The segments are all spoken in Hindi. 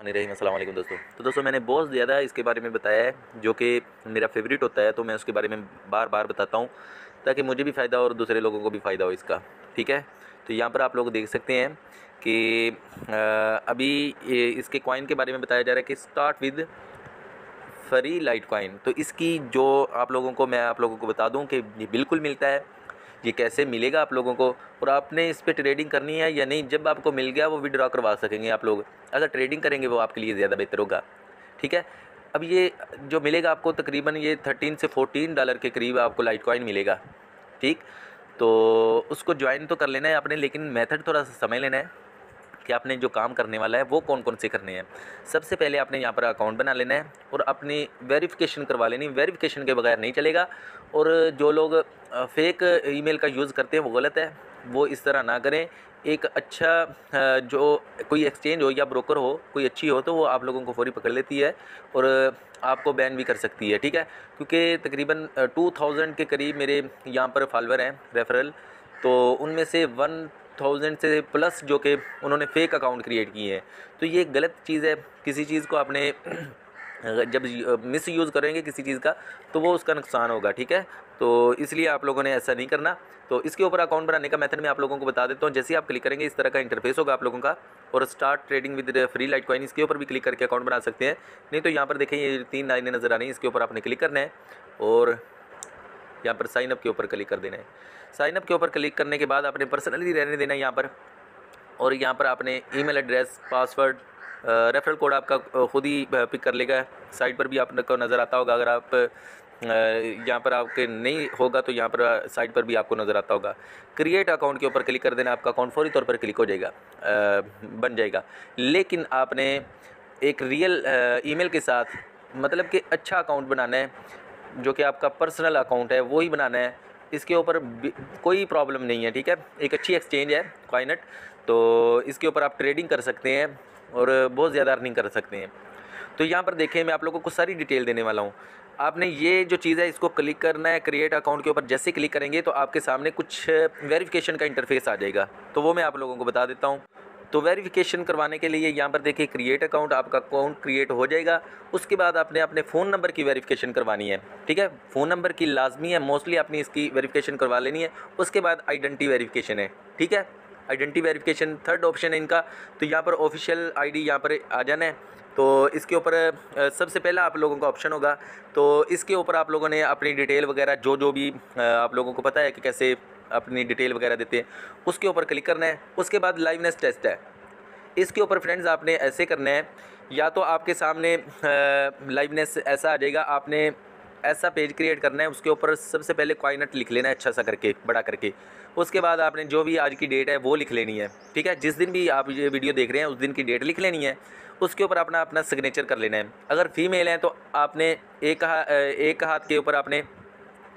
रही अल्लाम दोस्तों। तो दोस्तों, मैंने बहुत ज़्यादा इसके बारे में बताया है, जो कि मेरा फेवरेट होता है तो मैं उसके बारे में बार बार बताता हूँ, ताकि मुझे भी फ़ायदा हो और दूसरे लोगों को भी फ़ायदा हो इसका, ठीक है? तो यहाँ पर आप लोग देख सकते हैं कि अभी इसके कॉइन के बारे में बताया जा रहा है कि start with free Litecoin तो इसकी जो आप लोगों को, मैं आप लोगों को बता दूँ कि ये बिल्कुल मिलता है ये कैसे मिलेगा आप लोगों को और आपने इस पर ट्रेडिंग करनी है या नहीं? जब आपको मिल गया, वो विड्रॉ करवा सकेंगे आप लोग। अगर ट्रेडिंग करेंगे, वो आपके लिए ज़्यादा बेहतर होगा। ठीक है? अब ये जो मिलेगा आपको, तकरीबन ये थर्टीन से फोर्टीन डॉलर के करीब आपको लाइट कॉइन मिलेगा। ठीक? तो उसको ज्वाइन तो कर लेना है आपने, लेकिन मेथड थोड़ा सा समय लेना है। कि आपने जो काम करने वाला है, वो कौन कौन से करने हैं। सबसे पहले आपने यहाँ पर अकाउंट बना लेना है और अपनी वेरिफिकेशन करवा लेनी। वेरिफिकेशन के बगैर नहीं चलेगा और जो लोग फेक ईमेल का यूज़ करते हैं, वो गलत है। वो इस तरह ना करें। एक अच्छा जो कोई एक्सचेंज हो या ब्रोकर हो, कोई अच्छी हो तो वो आप लोगों को फौरी पकड़ लेती है और आपको बैन भी कर सकती है, ठीक है? क्योंकि तकरीबन टू थाउज़ेंड के करीब मेरे यहाँ पर फॉलोअर हैं, रेफरल। तो उनमें से वन थाउज़ेंड से प्लस जो कि उन्होंने फेक अकाउंट क्रिएट किए हैं। तो ये गलत चीज़ है, किसी चीज़ को आपने जब मिस यूज़ करेंगे किसी चीज़ का तो वो उसका नुकसान होगा, ठीक है? तो इसलिए आप लोगों ने ऐसा नहीं करना। तो इसके ऊपर अकाउंट बनाने का मेथड मैं आप लोगों को बता देता हूँ। जैसे ही आप क्लिक करेंगे, इस तरह का इंटरफेस होगा आप लोगों का और start trading with free Litecoin इसके ऊपर भी क्लिक करके अकाउंट बना सकते हैं। नहीं तो यहाँ पर देखें, ये तीन लाइनें नज़र आ रही हैं, इसके ऊपर आपने क्लिक करना है और यहाँ पर साइन अप के ऊपर क्लिक कर देना है। साइन अप के ऊपर क्लिक करने के बाद आपने पर्सनली रहने देना है यहाँ पर। और यहाँ पर आपने email address password referral code आपका खुद ही पिक कर लेगा। साइट पर भी आपको नज़र आता होगा। अगर आप यहाँ पर आपके नहीं होगा तो यहाँ पर साइट पर भी आपको नज़र आता होगा। क्रिएट अकाउंट के ऊपर क्लिक कर देना। आपका अकाउंट फौरी तौर पर क्लिक हो जाएगा। बन जाएगा। लेकिन आपने एक रियल ईमेल के साथ मतलब कि अच्छा अकाउंट बनाना है। जो कि आपका पर्सनल अकाउंट है, वो ही बनाना है। इसके ऊपर कोई प्रॉब्लम नहीं है, ठीक है? एक अच्छी एक्सचेंज है क्वाइनट तो इसके ऊपर आप ट्रेडिंग कर सकते हैं और बहुत ज़्यादा अर्निंग कर सकते हैं। तो यहाँ पर देखें मैं आप लोगों को सारी डिटेल देने वाला हूँ। आपने ये जो चीज़ है, इसको क्लिक करना है क्रिएट अकाउंट के ऊपर जैसे क्लिक करेंगे तो आपके सामने कुछ वेरिफिकेशन का इंटरफेस आ जाएगा। तो वो मैं आप लोगों को बता देता हूँ। तो वेरिफिकेशन करवाने के लिए यहाँ पर देखिए क्रिएट अकाउंट आपका अकाउंट क्रिएट हो जाएगा। उसके बाद आपने अपने फ़ोन नंबर की वेरिफिकेशन करवानी है, ठीक है? फ़ोन नंबर की लाजमी है मोस्टली अपनी इसकी वेरिफिकेशन करवा लेनी है। उसके बाद आइडेंटी वेरिफिकेशन है, ठीक है? आइडेंटी वेरिफिकेशन थर्ड ऑप्शन है इनका। तो यहाँ पर ऑफिशियल आईडी यहाँ पर आ जाना है। तो इसके ऊपर सबसे पहला आप लोगों का ऑप्शन होगा। तो इसके ऊपर आप लोगों ने अपनी डिटेल वगैरह जो जो भी आप लोगों को पता है कि कैसे अपनी डिटेल वगैरह देते हैं। उसके ऊपर क्लिक करना है। उसके बाद लाइवनेस टेस्ट है। इसके ऊपर फ्रेंड्स आपने ऐसे करना है, या तो आपके सामने लाइवनेस ऐसा आ जाएगा, आपने ऐसा पेज क्रिएट करना है, उसके ऊपर सबसे पहले क्वाइनट लिख लेना है अच्छा सा करके, बड़ा करके। उसके बाद आपने जो भी आज की डेट है, वो लिख लेनी है, ठीक है? जिस दिन भी आप ये वीडियो देख रहे हैं, उस दिन की डेट लिख लेनी है। उसके ऊपर अपना अपना सिग्नेचर कर लेना है। अगर फीमेल हैं तो आपने एक एक हाथ के ऊपर आपने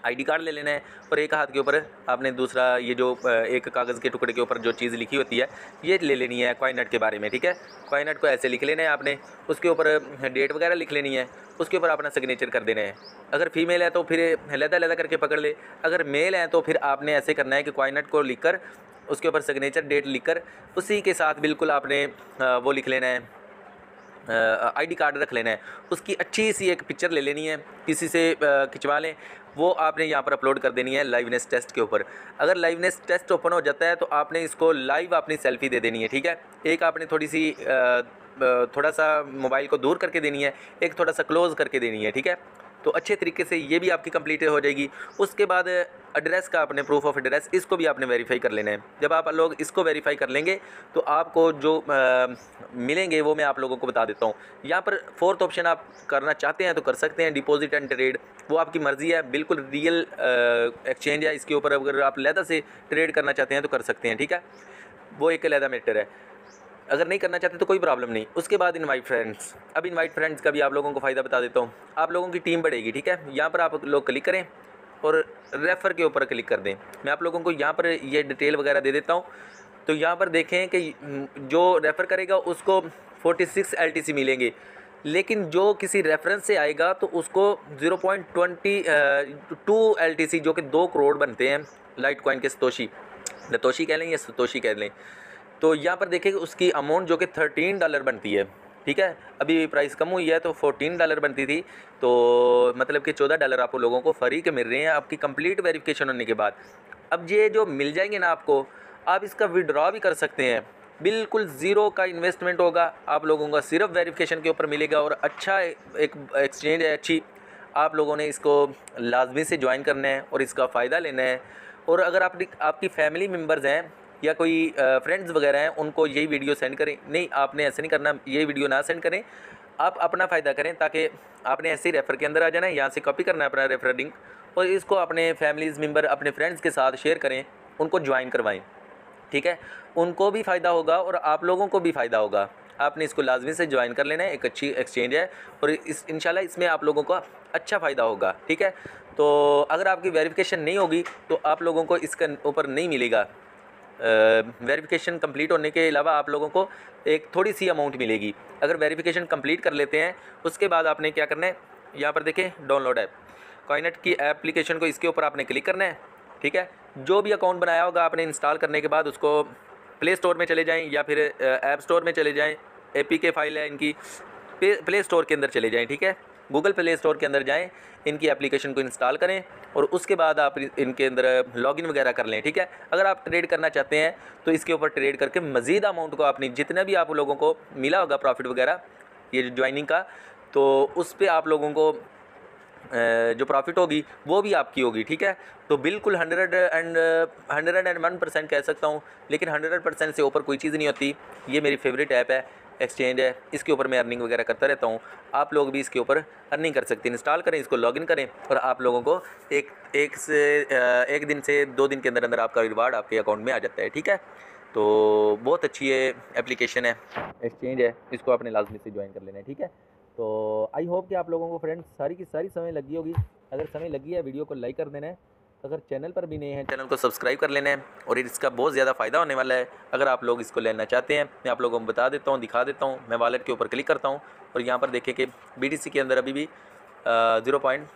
आईडी कार्ड ले लेना है, और एक हाथ के ऊपर आपने दूसरा ये जो एक कागज़ के टुकड़े के ऊपर जो चीज़ लिखी होती है, ये ले लेनी है क्वाइनट के बारे में, ठीक है? क्वाइनट को ऐसे लिख लेना है आपने, उसके ऊपर डेट वगैरह लिख लेनी है, उसके ऊपर अपना सिग्नेचर कर देना है। अगर फीमेल है तो फिर लहदा लहदा करके पकड़ ले, अगर मेल है तो फिर आपने ऐसे करना है कि क्वाइनट को लिख कर उसके ऊपर सिग्नेचर डेट लिख कर उसी के साथ बिल्कुल आपने वो लिख लेना है। आईडी कार्ड रख लेना है। उसकी अच्छी सी एक पिक्चर ले लेनी है। किसी से खिंचवा लें। वो आपने यहाँ पर अपलोड कर देनी है लाइवनेस टेस्ट के ऊपर। अगर लाइवनेस टेस्ट ओपन हो जाता है तो आपने इसको लाइव अपनी सेल्फी दे देनी है, ठीक है? एक आपने थोड़ी सी थोड़ा सा मोबाइल को दूर करके देनी है, एक थोड़ा सा क्लोज़ करके देनी है, ठीक है? तो अच्छे तरीके से ये भी आपकी कंप्लीट हो जाएगी। उसके बाद एड्रेस का अपने प्रूफ ऑफ़ एड्रेस इसको भी आपने वेरीफाई कर लेना है। जब आप लोग इसको वेरीफाई कर लेंगे तो आपको जो आ, मिलेंगे वो मैं आप लोगों को बता देता हूँ। यहाँ पर फोर्थ ऑप्शन आप करना चाहते हैं तो कर सकते हैं डिपॉजिट एंड ट्रेड वो आपकी मर्ज़ी है बिल्कुल रियल एक्सचेंज है इसके ऊपर अगर आप लहदा से ट्रेड करना चाहते हैं तो कर सकते हैं ठीक है? वो एक लहदा मैटर है। अगर नहीं करना चाहते तो कोई प्रॉब्लम नहीं। उसके बाद इनवाइट फ्रेंड्स अब इनवाइट फ्रेंड्स का भी आप लोगों को फ़ायदा बता देता हूँ। आप लोगों की टीम बढ़ेगी, ठीक है? यहाँ पर आप लोग क्लिक करें और रेफ़र के ऊपर क्लिक कर दें। मैं आप लोगों को यहाँ पर ये डिटेल वगैरह दे देता हूँ। तो यहाँ पर देखें कि जो रेफ़र करेगा उसको 46 एल मिलेंगे। लेकिन जो किसी रेफरेंस से आएगा तो उसको 0.20 टू एल जो कि दो करोड़ बनते हैं। लाइट कॉइन के सतोशी लतोशी कह लें या सतोशी कह लें। तो यहाँ पर देखिए उसकी अमाउंट जो कि थर्टीन डॉलर बनती है, ठीक है? अभी प्राइस कम हुई है तो फोर्टीन डॉलर बनती थी। तो मतलब कि चौदह डॉलर आप लोगों को फ्री के मिल रहे हैं, आपकी कंप्लीट वेरिफिकेशन होने के बाद। अब ये जो मिल जाएँगे ना आपको, आप इसका विड्रॉ भी कर सकते हैं। बिल्कुल ज़ीरो का इन्वेस्टमेंट होगा, आप लोगों का सिर्फ़ वेरिफिकेशन के ऊपर मिलेगा और अच्छा एक एक्सचेंज है अच्छी आप लोगों ने इसको लाजमी से ज्वाइन करना है और इसका फ़ायदा लेना है। और अगर आप, आपकी फैमिली मेंबर्स हैं या कोई फ्रेंड्स वगैरह हैं, उनको यही वीडियो सेंड करें। नहीं, आपने ऐसे नहीं करना, ये वीडियो ना सेंड करें। आप अपना फ़ायदा करें ताकि आपने ऐसे ही रेफ़र के अंदर आ जाना है, यहाँ से कॉपी करना है अपना रेफर लिंक और इसको अपने फैमिलीज़ मेंबर अपने फ्रेंड्स के साथ शेयर करें, उनको ज्वाइन करवाएँ। ठीक है? उनको भी फ़ायदा होगा और आप लोगों को भी फ़ायदा होगा। आपने इसको लाजमी से ज्वाइन कर लेना है, एक अच्छी एक्सचेंज है और इस, इंशाल्लाह इसमें आप लोगों का अच्छा फ़ायदा होगा। ठीक है? तो अगर आपकी वेरिफिकेशन नहीं होगी तो आप लोगों को इसके ऊपर नहीं मिलेगा। वेरिफिकेशन कंप्लीट होने के अलावा आप लोगों को एक थोड़ी सी अमाउंट मिलेगी। अगर वेरिफिकेशन कंप्लीट कर लेते हैं, उसके बाद आपने क्या करना है? यहाँ पर देखें डाउनलोड ऐप कॉइनेट की एप्लीकेशन को इसके ऊपर आपने क्लिक करना है, ठीक है? जो भी अकाउंट बनाया होगा आपने इंस्टॉल करने के बाद उसको प्ले स्टोर में चले जाएँ या फिर ऐप स्टोर में चले जाएँ ए फ़ाइल है इनकी प्ले स्टोर के अंदर चले जाएँ, ठीक है? गूगल प्ले स्टोर के अंदर जाएँ, इनकी एप्लीकेशन को इंस्टॉल करें और उसके बाद आप इनके अंदर लॉगिन वगैरह कर लें, ठीक है? अगर आप ट्रेड करना चाहते हैं तो इसके ऊपर ट्रेड करके मज़ीद अमाउंट को आपने जितना भी आप लोगों को मिला होगा प्रॉफिट वगैरह, ये ज्वाइनिंग का तो उस पर आप लोगों को जो प्रॉफिट होगी, वो भी आपकी होगी, ठीक है? तो बिल्कुल hundred and hundred and one percent कह सकता हूँ, लेकिन हंड्रेड परसेंट से ऊपर कोई चीज़ नहीं होती। ये मेरी फेवरेट ऐप है एक्सचेंज है, इसके ऊपर मैं अर्निंग वगैरह करता रहता हूँ। आप लोग भी इसके ऊपर अर्निंग कर सकते हैं। इंस्टॉल करें, इसको लॉगिन करें और आप लोगों को एक एक से एक दिन से दो दिन के अंदर अंदर आपका रिवार्ड आपके अकाउंट में आ जाता है, ठीक है? तो बहुत अच्छी ये एप्लीकेशन है एक्सचेंज है, इसको आपने लाजमी से ज्वाइन कर लेना है, ठीक है? तो आई होप कि आप लोगों को फ्रेंड्स सारी की सारी समय लगी होगी। अगर समय लगी है वीडियो को लाइक कर देना है। अगर चैनल पर भी नहीं है चैनल को सब्सक्राइब कर लेना है और इसका बहुत ज़्यादा फ़ायदा होने वाला है। अगर आप लोग इसको लेना चाहते हैं मैं आप लोगों को बता देता हूँ दिखा देता हूँ मैं वॉलेट के ऊपर क्लिक करता हूँ और यहाँ पर देखें कि बी के अंदर अभी भी zero point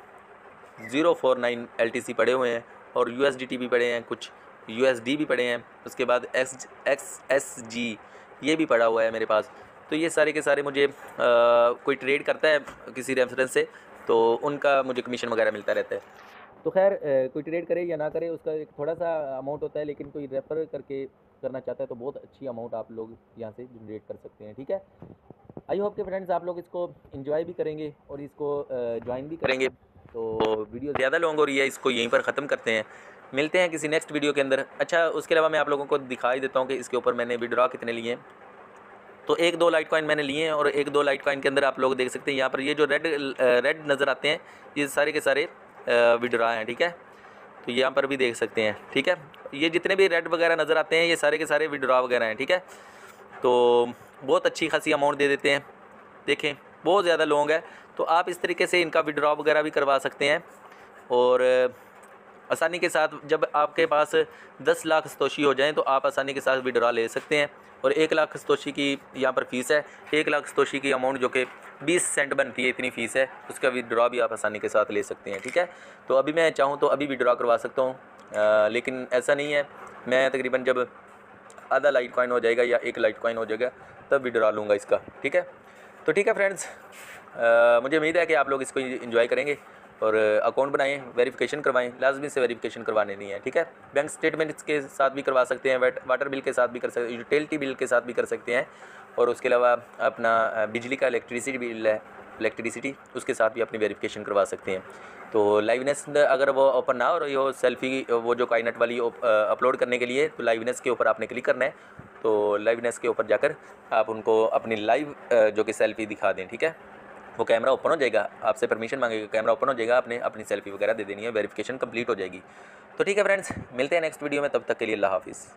zero four nine L पड़े हुए हैं और USDT भी पड़े हैं कुछ USD भी पड़े हैं उसके बाद एक्स एक्स एस जी ये भी पड़ा हुआ है मेरे पास। तो ये सारे के सारे मुझे आ, कोई ट्रेड करता है किसी रेफरेंस से तो उनका मुझे कमीशन वगैरह मिलता रहता है। तो खैर कोई ट्रेड करे या ना करे उसका एक थोड़ा सा अमाउंट होता है लेकिन कोई रेफ़र करके करना चाहता है तो बहुत अच्छी अमाउंट आप लोग यहाँ से जनरेट कर सकते हैं ठीक है? आई होप के फ्रेंड्स आप लोग इसको इन्जॉय भी करेंगे और इसको ज्वाइन भी करेंगे। तो वीडियो ज़्यादा लॉन्ग हो रही है इसको यहीं पर ख़त्म करते हैं। मिलते हैं किसी नेक्स्ट वीडियो के अंदर। अच्छा उसके अलावा मैं आप लोगों को दिखाई देता हूँ कि इसके ऊपर मैंने विड्रॉ कितने लिए हैं। तो एक दो लाइट कॉइन मैंने लिए हैं और एक दो लाइट कॉइन के अंदर आप लोग देख सकते हैं। यहाँ पर ये जो रेड रेड नज़र आते हैं ये सारे के सारे विड्रा हैं, ठीक है? तो यहाँ पर भी देख सकते हैं, ठीक है? ये जितने भी रेड वगैरह नज़र आते हैं, ये सारे के सारे विड्रा वगैरह हैं, ठीक है? तो बहुत अच्छी खासी अमाउंट दे देते हैं। देखें, बहुत ज़्यादा लॉन्ग है तो आप इस तरीके से इनका विड्रॉ वगैरह भी करवा सकते हैं। और आसानी के साथ जब आपके पास दस लाख सतोशी हो जाएँ तो आप आसानी के साथ विड्रा ले सकते हैं। और एक लाख सतोशी की यहाँ पर फ़ीस है। एक लाख सतोशी की अमाउंट जो कि बीस सेंट बनती है, इतनी फ़ीस है, उसका विड्रॉ भी आप आसानी के साथ ले सकते हैं, ठीक है? तो अभी मैं चाहूँ तो अभी विड्रॉ करवा सकता हूँ लेकिन ऐसा नहीं है। मैं तकरीबन जब आधा लाइट कॉइन हो जाएगा या एक लाइट कॉइन हो जाएगा, तब विड्रॉ लूँगा इसका, ठीक है? तो ठीक है फ्रेंड्स मुझे उम्मीद है कि आप लोग इसको इंजॉय करेंगे। और अकाउंट बनाएँ वेरिफिकेशन करवाएँ, लाजमी से वेरिफिकेशन करवाने नहीं है, ठीक है? बैंक स्टेटमेंट के साथ भी करवा सकते हैं वाटर बिल के साथ भी कर सकते हैं यूटिलिटी बिल के साथ भी कर सकते हैं, और उसके अलावा अपना बिजली का इलेक्ट्रिसिटी बिल है इलेक्ट्रिसिटी उसके साथ भी अपनी वेरिफिकेशन करवा सकते हैं। तो लाइवनेस अगर वो ओपन ना रही हो सेल्फी वो जो काइनट वाली अपलोड करने के लिए तो लाइवनेस के ऊपर आपने क्लिक करना है तो लाइवनेस के ऊपर जाकर आप उनको अपनी लाइव जो कि सेल्फी दिखा दें, ठीक है? वो कैमरा ओपन हो जाएगा। आपसे परमिशन मांगेगा कैमरा ओपन हो जाएगा, आपने अपनी सेल्फी वगैरह दे देनी है वेरिफिकेशन कंप्लीट हो जाएगी। तो ठीक है फ्रेंड्स मिलते हैं नेक्स्ट वीडियो में, तब तक के लिए अल्लाह हाफिज़।